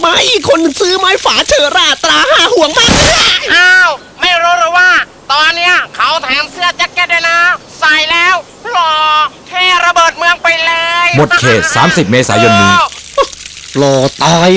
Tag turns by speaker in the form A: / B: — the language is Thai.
A: ไมคนซื้อไม้ฝาเชอราตราห้าห่วงมาก
B: อ้าว ไม่รู้หรือว่า ตอนเนี้ยเขาแถมเสื้อแจ็คเก็ตด้วยนะ ใส่แล้วหล่อเท่ระเบิดเมืองไปเลย
C: หมดเขต 30 เมษายนนี้
A: รอตาย